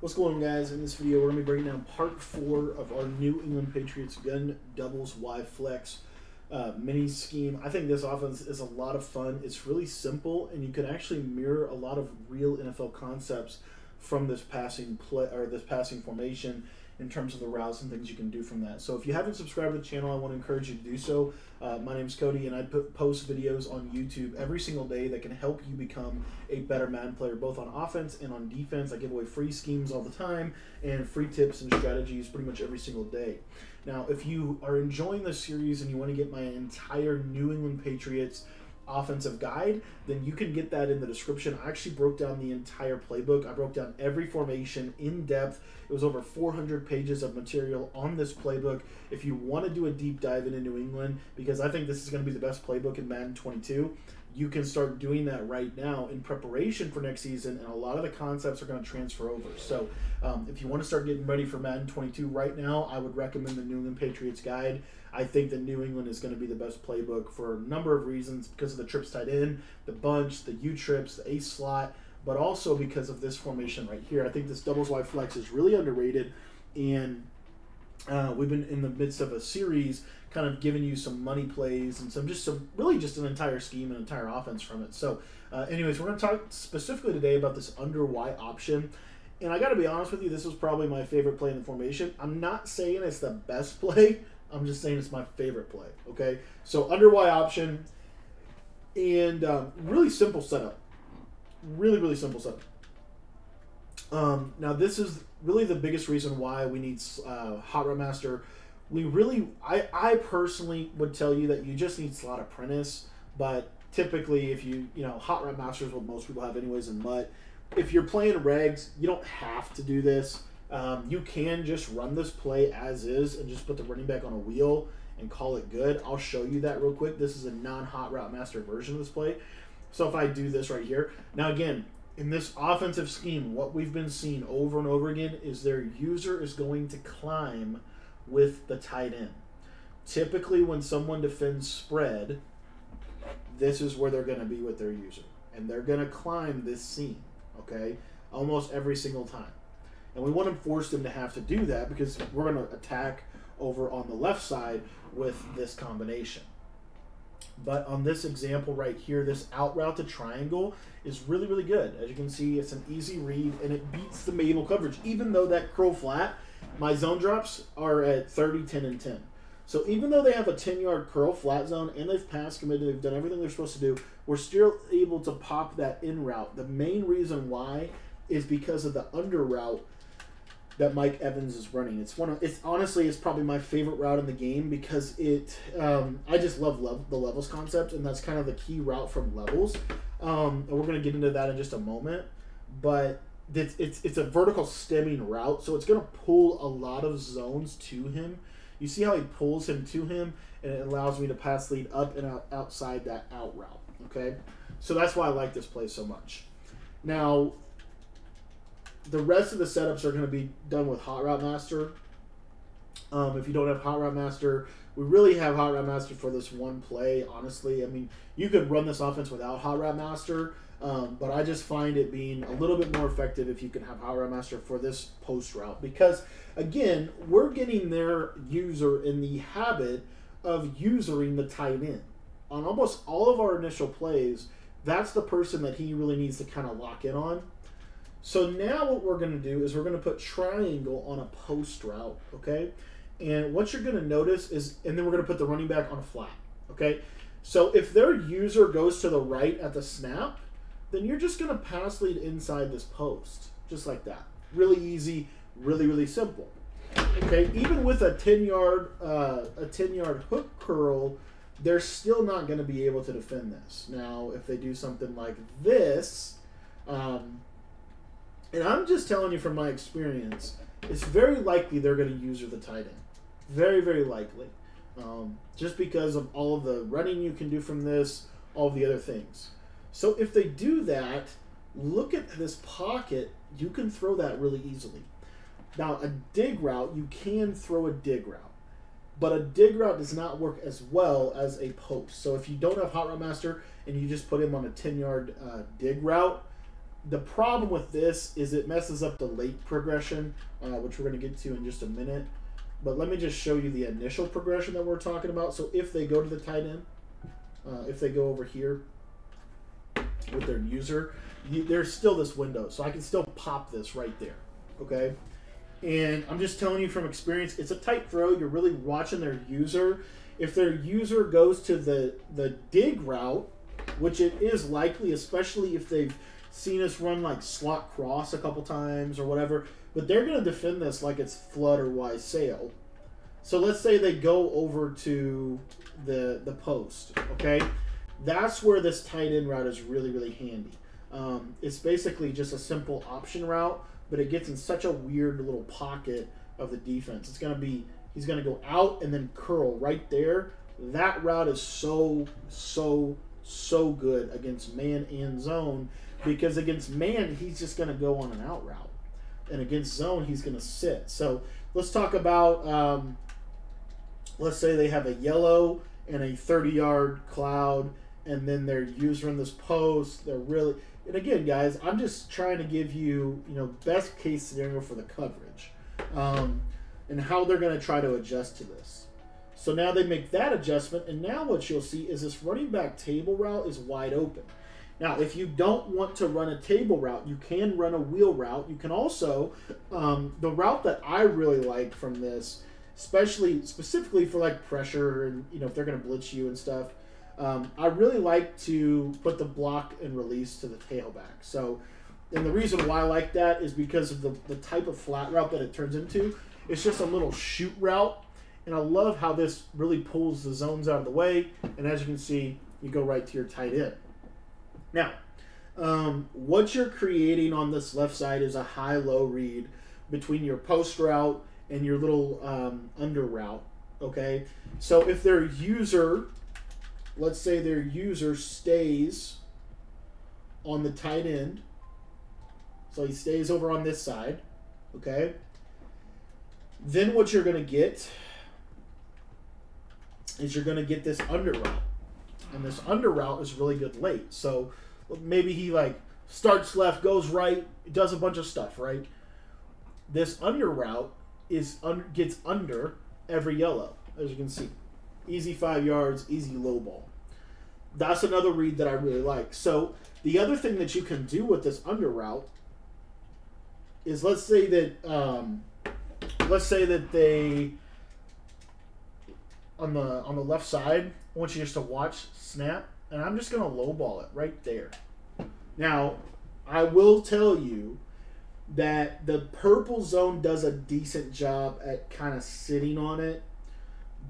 What's going on, guys? In this video, we're going to be breaking down part four of our New England Patriots gun doubles Y flex uh, mini scheme. I think this offense is a lot of fun. It's really simple, and you can actually mirror a lot of real NFL concepts from this passing play or this passing formation in terms of the routes and things you can do from that. So if you haven't subscribed to the channel, I want to encourage you to do so. Uh, my name is Cody, and I put, post videos on YouTube every single day that can help you become a better Madden player, both on offense and on defense. I give away free schemes all the time and free tips and strategies pretty much every single day. Now, if you are enjoying this series and you want to get my entire New England Patriots offensive guide, then you can get that in the description. I actually broke down the entire playbook. I broke down every formation in depth. It was over 400 pages of material on this playbook. If you want to do a deep dive into New England, because I think this is going to be the best playbook in Madden 22, you can start doing that right now in preparation for next season, and a lot of the concepts are going to transfer over. So, um, if you want to start getting ready for Madden 22 right now, I would recommend the New England Patriots guide. I think that New England is going to be the best playbook for a number of reasons because of the trips tied in, the bunch, the U trips, the ace slot, but also because of this formation right here. I think this doubles Y flex is really underrated, and uh, we've been in the midst of a series kind of giving you some money plays and some just some really just an entire scheme and entire offense from it. So, uh, anyways, we're going to talk specifically today about this under Y option. And I got to be honest with you, this was probably my favorite play in the formation. I'm not saying it's the best play. I'm just saying it's my favorite play. Okay, so under Y option, and um, really simple setup. Really, really simple setup. Um, now this is really the biggest reason why we need uh, Hot Route Master we really I, I personally would tell you that you just need slot apprentice but typically if you you know hot route master is what most people have anyways in MUT if you're playing regs you don't have to do this. Um, you can just run this play as is and just put the running back on a wheel and call it good. I'll show you that real quick. This is a non-hot route master version of this play. So if i do this right here now again in this offensive scheme what we've been seeing over and over again is their user is going to climb with the tight end. Typically, when someone defends spread, this is where they're going to be with their user. And they're going to climb this seam, okay, almost every single time. And we want to force them to have to do that because we're going to attack over on the left side with this combination. But on this example right here, this out route to triangle is really, really good. As you can see, it's an easy read and it beats the Mabel coverage, even though that curl flat my zone drops are at 30, 10, and 10. So even though they have a 10 yard curl flat zone and they've passed committed, they've done everything they're supposed to do, we're still able to pop that in route. The main reason why is because of the under route that Mike Evans is running. It's one of it's honestly it's probably my favorite route in the game because it um, I just love love the levels concept and that's kind of the key route from levels. Um, and we're gonna get into that in just a moment, but it's, it's it's a vertical stemming route, so it's going to pull a lot of zones to him. You see how he pulls him to him, and it allows me to pass lead up and out, outside that out route. Okay, so that's why I like this play so much. Now, the rest of the setups are going to be done with Hot Route Master. Um, if you don't have Hot Route Master, we really have Hot Route Master for this one play. Honestly, I mean, you could run this offense without Hot Route Master um, but I just find it being a little bit more effective if you can have Hot Route Master for this post route because again, we're getting their user in the habit of usering the tight end on almost all of our initial plays. That's the person that he really needs to kind of lock in on. So now what we're going to do is we're going to put triangle on a post route, okay? And what you're going to notice is, and then we're going to put the running back on a flat, okay? So if their user goes to the right at the snap, then you're just going to pass lead inside this post, just like that. Really easy, really, really simple. Okay, even with a 10 yard, uh, a 10 yard hook curl, they're still not going to be able to defend this. Now, if they do something like this, um, and I'm just telling you from my experience, it's very likely they're going to use the tight end. Very, very likely. Um, just because of all of the running you can do from this, all the other things. So if they do that, look at this pocket. You can throw that really easily. Now, a dig route, you can throw a dig route. But a dig route does not work as well as a post. So if you don't have Hot Route Master and you just put him on a 10 yard uh, dig route, the problem with this is it messes up the late progression, uh, which we're going to get to in just a minute. But let me just show you the initial progression that we're talking about. So if they go to the tight end, uh, if they go over here with their user, you, there's still this window. So I can still pop this right there. Okay. And I'm just telling you from experience, it's a tight throw. You're really watching their user. If their user goes to the, the dig route, which it is likely, especially if they've seen us run like slot cross a couple times or whatever, but they're going to defend this like it's flood or wise sail. So let's say they go over to the the post, okay? That's where this tight end route is really really handy. Um, it's basically just a simple option route, but it gets in such a weird little pocket of the defense. It's going to be he's going to go out and then curl right there. That route is so so so good against man and zone because against man he's just going to go on an out route, and against zone he's going to sit. So let's talk about. Um, let's say they have a yellow and a 30 yard cloud and then they're using this post they're really and again guys i'm just trying to give you you know best case scenario for the coverage um, and how they're going to try to adjust to this so now they make that adjustment and now what you'll see is this running back table route is wide open now, if you don't want to run a table route, you can run a wheel route. You can also, um, the route that I really like from this, especially specifically for like pressure and you know if they're going to blitz you and stuff, um, I really like to put the block and release to the tailback. So, and the reason why I like that is because of the, the type of flat route that it turns into. It's just a little shoot route. And I love how this really pulls the zones out of the way. And as you can see, you go right to your tight end. Now, um, what you're creating on this left side is a high-low read between your post route and your little um, under route. Okay, so if their user, let's say their user stays on the tight end, so he stays over on this side. Okay, then what you're going to get is you're going to get this under route and this under route is really good late. So maybe he like starts left, goes right, does a bunch of stuff, right? This under route is un- gets under every yellow, as you can see. Easy five yards, easy low ball. That's another read that I really like. So the other thing that you can do with this under route is let's say that um, let's say that they on the on the left side. I want you just to watch snap, and I'm just gonna lowball it right there. Now, I will tell you that the purple zone does a decent job at kind of sitting on it,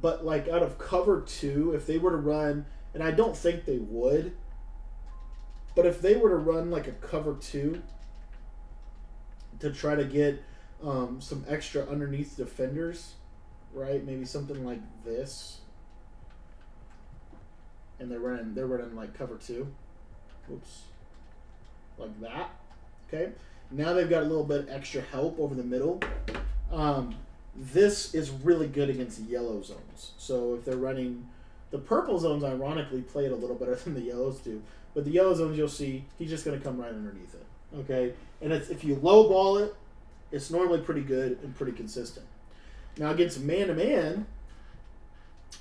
but like out of cover two, if they were to run, and I don't think they would, but if they were to run like a cover two to try to get um, some extra underneath defenders, right? Maybe something like this. And they're running they're running like cover two. Oops. Like that. Okay. Now they've got a little bit extra help over the middle. Um, this is really good against yellow zones. So if they're running the purple zones ironically play it a little better than the yellows do. But the yellow zones you'll see he's just gonna come right underneath it. Okay? And it's if you low ball it, it's normally pretty good and pretty consistent. Now against man to man,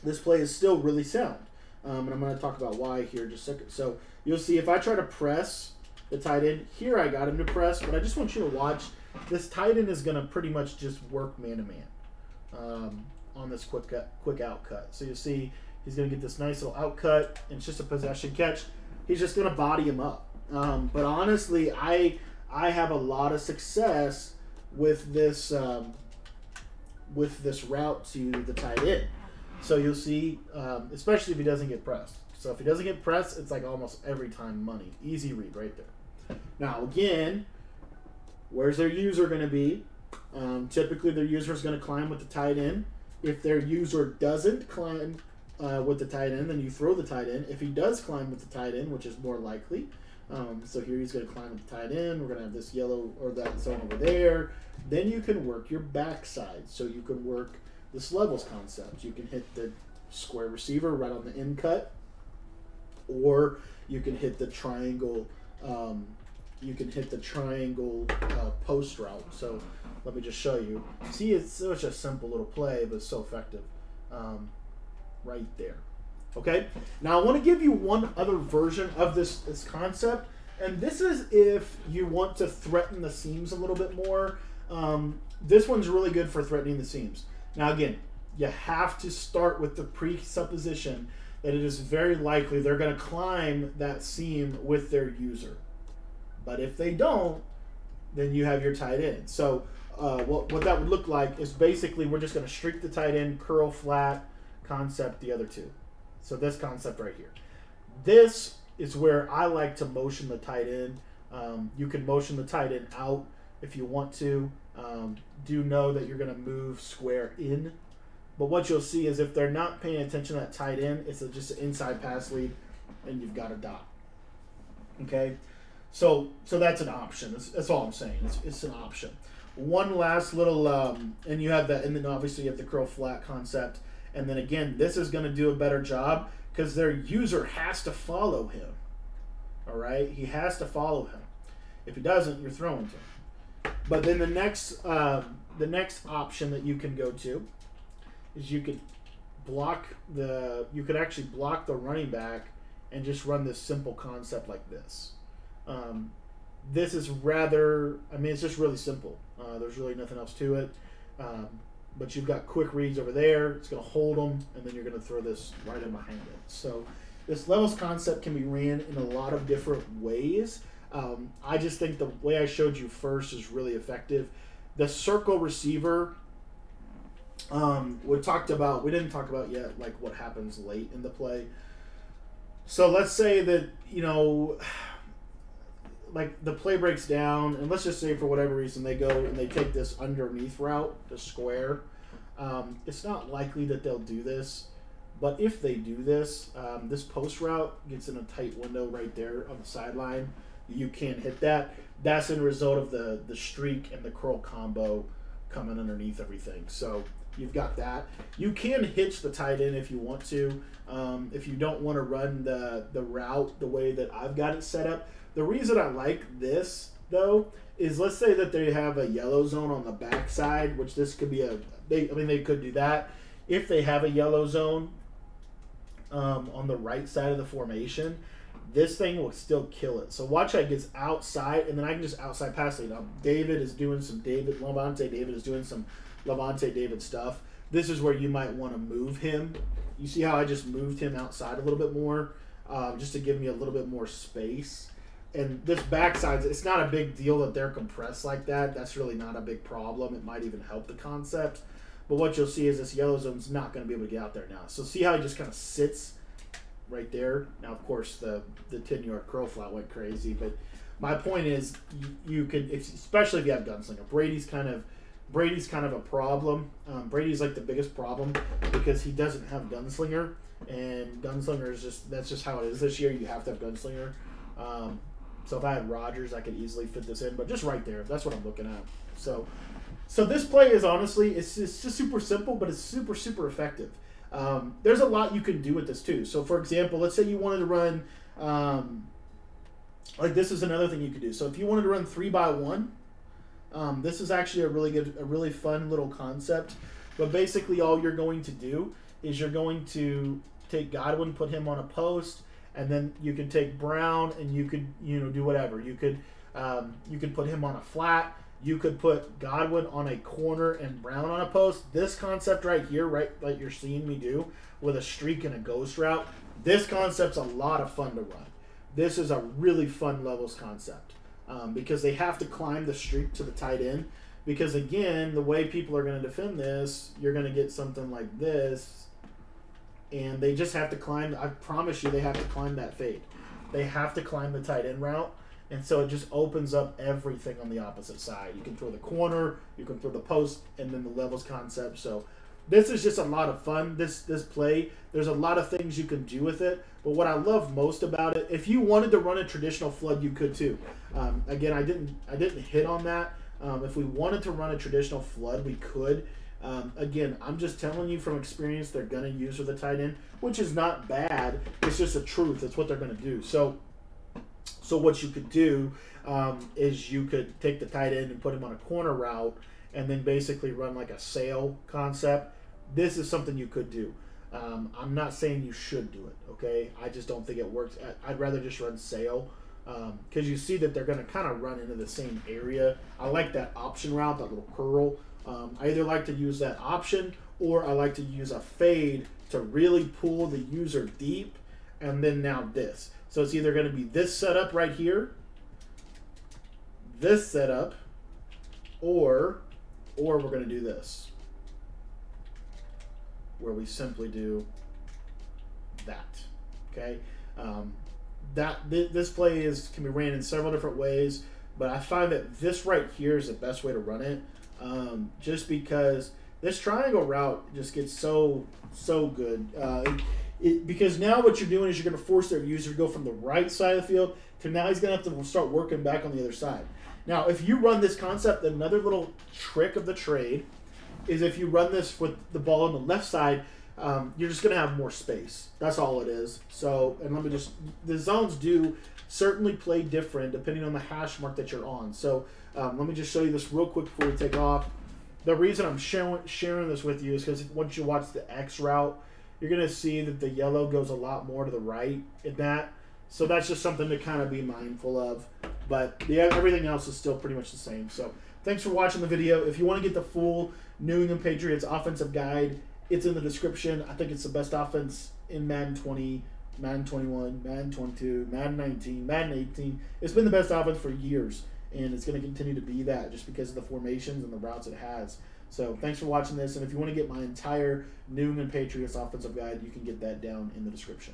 this play is still really sound. Um, and I'm going to talk about why here in just a second. So you'll see if I try to press the tight end, here I got him to press, but I just want you to watch. This tight end is going to pretty much just work man to man on this quick cut, quick out cut. So you'll see he's going to get this nice little out cut, and it's just a possession catch. He's just going to body him up. Um, but honestly, I I have a lot of success with this um, with this route to the tight end. So you'll see, um, especially if he doesn't get pressed. So if he doesn't get pressed, it's like almost every time money. Easy read right there. Now again, where's their user going to be? Um, typically, their user is going to climb with the tight end. If their user doesn't climb uh, with the tight end, then you throw the tight end. If he does climb with the tight end, which is more likely, um, so here he's going to climb with the tight end. We're going to have this yellow or that zone over there. Then you can work your backside. So you can work this levels concept. You can hit the square receiver right on the end cut, or you can hit the triangle um, you can hit the triangle uh, post route. So let me just show you. See, it's such a simple little play, but so effective. Um, right there. Okay. Now I want to give you one other version of this this concept, and this is if you want to threaten the seams a little bit more. Um, this one's really good for threatening the seams. Now again, you have to start with the presupposition that it is very likely they're going to climb that seam with their user. But if they don't, then you have your tight end. So uh, what, what that would look like is basically we're just going to streak the tight end, curl flat, concept the other two. So this concept right here. This is where I like to motion the tight end. Um, you can motion the tight end out if you want to. Um, do know that you're going to move square in. But what you'll see is if they're not paying attention to that tight end, it's a, just an inside pass lead, and you've got a dot. Okay, so so that's an option. That's, that's all I'm saying. It's, it's an option. One last little, um, and you have that, and then obviously you have the curl flat concept. And then again, this is going to do a better job because their user has to follow him. All right, he has to follow him. If he doesn't, you're throwing to him. But then the next, um, the next option that you can go to is you could block the, you could actually block the running back and just run this simple concept like this. Um, this is rather, I mean, it's just really simple. Uh, there's really nothing else to it. Um, but you've got quick reads over there. It's going to hold them, and then you're going to throw this right in behind it. So this levels concept can be ran in a lot of different ways. Um, I just think the way I showed you first is really effective. The circle receiver, um, we talked about, we didn't talk about yet, like what happens late in the play. So let's say that, you know, like the play breaks down, and let's just say for whatever reason they go and they take this underneath route, the square. Um, it's not likely that they'll do this, but if they do this, um, this post route gets in a tight window right there on the sideline. You can't hit that. That's in result of the the streak and the curl combo coming underneath everything. So you've got that. You can hitch the tight end if you want to. Um, if you don't want to run the the route the way that I've got it set up, the reason I like this though is let's say that they have a yellow zone on the backside, which this could be a. They, I mean, they could do that if they have a yellow zone um, on the right side of the formation. This thing will still kill it. So watch how it gets outside, and then I can just outside pass it. Now David is doing some David Levante. David is doing some Levante David stuff. This is where you might want to move him. You see how I just moved him outside a little bit more, um, just to give me a little bit more space and this backside, it's not a big deal that they're compressed like that. That's really not a big problem. It might even help the concept. But what you'll see is this yellow zone's not going to be able to get out there now. So see how he just kind of sits right there. Now, of course, the the ten yard curl flat went crazy, but my point is, you, you could, if, especially if you have gunslinger. Brady's kind of Brady's kind of a problem. Um, Brady's like the biggest problem because he doesn't have gunslinger, and gunslinger is just that's just how it is this year. You have to have gunslinger. Um, so if I had Rodgers, I could easily fit this in, but just right there, that's what I'm looking at. So, so this play is honestly, it's, it's just super simple, but it's super super effective. Um, there's a lot you can do with this too. So for example, let's say you wanted to run, um, like this is another thing you could do. So if you wanted to run three by one, um, this is actually a really good, a really fun little concept. But basically, all you're going to do is you're going to take Godwin, put him on a post, and then you could take Brown and you could you know do whatever. You could um, you could put him on a flat. You could put Godwin on a corner and Brown on a post. This concept right here, right, like you're seeing me do with a streak and a ghost route. This concept's a lot of fun to run. This is a really fun levels concept um, because they have to climb the streak to the tight end. Because again, the way people are going to defend this, you're going to get something like this and they just have to climb. I promise you, they have to climb that fade. They have to climb the tight end route, and so it just opens up everything on the opposite side. You can throw the corner, you can throw the post, and then the levels concept. So this is just a lot of fun. This this play, there's a lot of things you can do with it. But what I love most about it, if you wanted to run a traditional flood, you could too. Um, again, I didn't I didn't hit on that. Um, if we wanted to run a traditional flood, we could. Um, again, I'm just telling you from experience, they're going to use for the tight end, which is not bad. It's just a truth. It's what they're going to do. So, so what you could do um, is you could take the tight end and put him on a corner route and then basically run like a sail concept. This is something you could do. Um, I'm not saying you should do it, okay? I just don't think it works. I'd rather just run sail because you see that they're going to kind of run into the same area. I like that option route, that little curl. Um, I either like to use that option or I like to use a fade to really pull the user deep and then now this. So it's either going to be this setup right here, this setup, or or we're going to do this where we simply do that. Okay, um, that th- this play is can be ran in several different ways, but I find that this right here is the best way to run it, um, just because this triangle route just gets so so good. Uh, it, it, because now what you're doing is you're going to force their user to go from the right side of the field to now he's going to have to start working back on the other side. Now, if you run this concept, another little trick of the trade is if you run this with the ball on the left side, um, you're just going to have more space. That's all it is. So, and let me just, the zones do certainly play different depending on the hash mark that you're on. So, um, let me just show you this real quick before we take off. The reason I'm sharing, sharing this with you is because once you watch the X route, you're going to see that the yellow goes a lot more to the right in that. So that's just something to kind of be mindful of. But yeah, everything else is still pretty much the same. So thanks for watching the video. If you want to get the full New England Patriots offensive guide, it's in the description. I think it's the best offense in Madden 20, Madden 21, Madden 22, Madden 19, Madden 18. It's been the best offense for years, and it's going to continue to be that just because of the formations and the routes it has. So thanks for watching this, and if you want to get my entire New England Patriots offensive guide, you can get that down in the description.